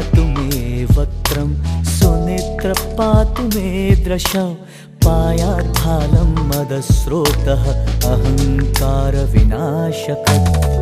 तुमे सुनेत्र सुनित्रपा तुमे दृशं पायात्फालं अहंकार विनाशकम्।